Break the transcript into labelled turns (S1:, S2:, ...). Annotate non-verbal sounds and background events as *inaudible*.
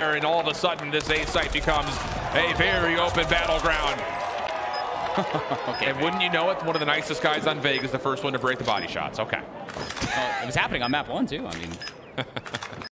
S1: and all of a sudden this A site becomes a very open battleground. *laughs*
S2: okay.
S1: And wouldn't you know it, one of the nicest guys on Vegas, the first one to break the body shots. Okay.
S2: Well, it was happening on map one too. I mean, *laughs*